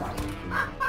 Ha ha!